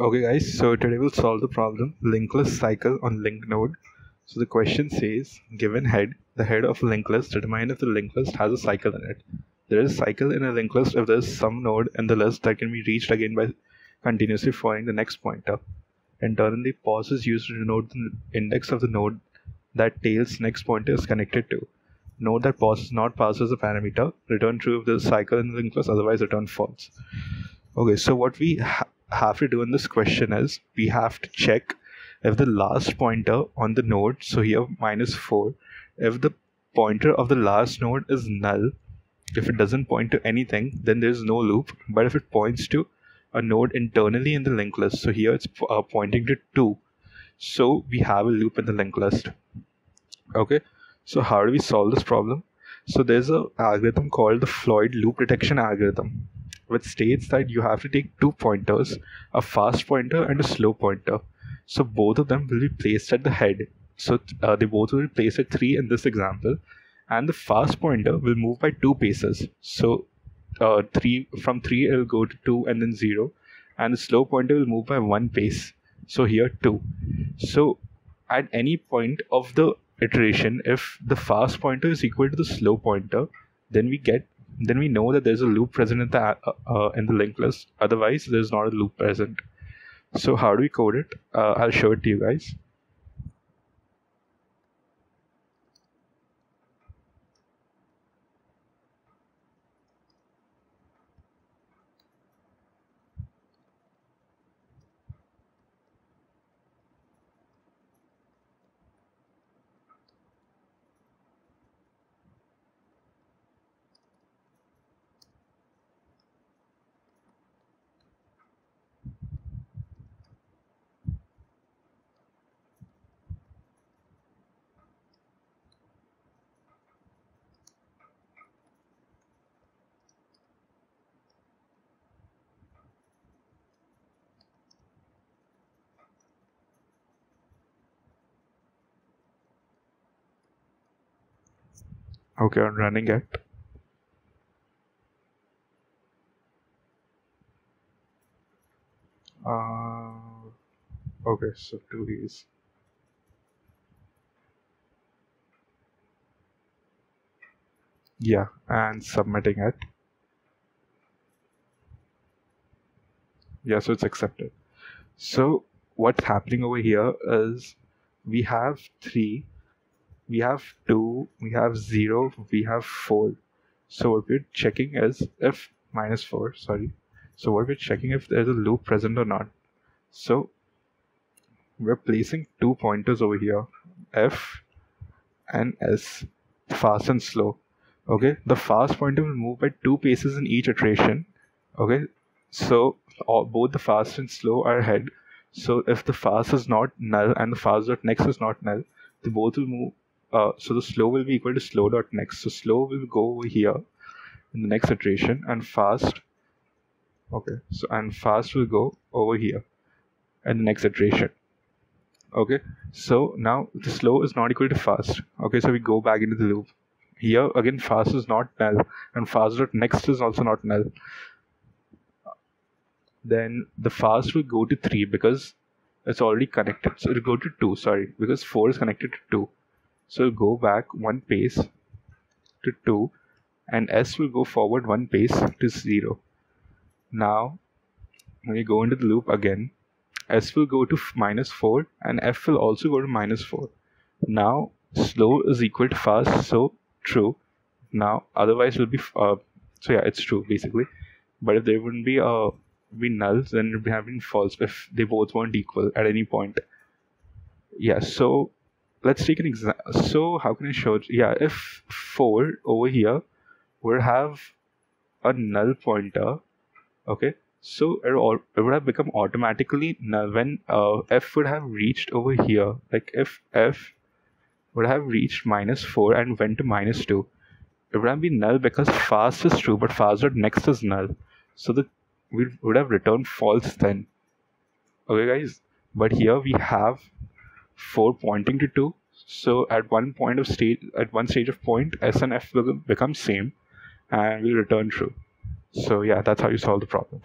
Okay guys, so today we'll solve the problem linked list cycle on LeetCode. So the question says, given head, the head of linked list, determine if the linked list has a cycle in it. There is a cycle in a linked list if there is some node in the list that can be reached again by continuously following the next pointer. Internally, pos is used to denote the index of the node that tail's next pointer is connected to. Note that pos is not passed as a parameter. Return true if there is a cycle in the linked list, otherwise return false. Okay, so what we have to do in this question is we have to check if the last pointer on the node, so here minus 4, if the pointer of the last node is null, if it doesn't point to anything, then there's no loop. But if it points to a node internally in the linked list, so here it's uh, pointing to 2, so we have a loop in the linked list. Okay, so how do we solve this problem? So there's a algorithm called the Floyd loop detection algorithm which states that you have to take two pointers, a fast pointer and a slow pointer. So both of them will be placed at the head. So uh, they both will be placed at 3 in this example. And the fast pointer will move by two paces. So uh, 3 from 3 it will go to 2 and then 0. And the slow pointer will move by one pace. So here 2. So at any point of the iteration, if the fast pointer is equal to the slow pointer, then we get then we know that there's a loop present in the uh, in the linked list. Otherwise, there's not a loop present. So how do we code it? Uh, I'll show it to you guys. Okay, I'm running it. Uh, okay, so two is yeah, and submitting it. Yeah, so it's accepted. So what's happening over here is we have three we have 2, we have 0, we have 4. So what we're checking is if minus 4, sorry. So what we're checking if there's a loop present or not. So we're placing two pointers over here, F and S, fast and slow. Okay, the fast pointer will move by two paces in each iteration. Okay, so all, both the fast and slow are ahead. So if the fast is not null and the fast dot next is not null, they both will move uh, so the slow will be equal to slow dot next. So slow will go over here in the next iteration and fast. Okay, so and fast will go over here in the next iteration. Okay, so now the slow is not equal to fast. Okay, so we go back into the loop. Here again, fast is not null, and fast dot next is also not null. Then the fast will go to three because it's already connected. So it'll go to two. Sorry, because four is connected to two. So go back one pace to 2 and S will go forward one pace to 0. Now when you go into the loop again, S will go to minus 4 and F will also go to minus 4. Now slow is equal to fast, so true. Now otherwise will be uh, so yeah, it's true basically. But if there wouldn't be a uh, be nulls, then it would have been false if they both weren't equal at any point. Yeah, so let's take an example. So how can I show? Yeah, if 4 over here would have a null pointer, okay, so it, all, it would have become automatically null when uh, f would have reached over here. Like if f would have reached minus 4 and went to minus 2, it would have been null because fast is true, but fast next is null. So the we would have returned false then. Okay, guys. But here we have 4 pointing to 2 so at one point of stage at one stage of point s and f will become same and will return true. So yeah that's how you solve the problem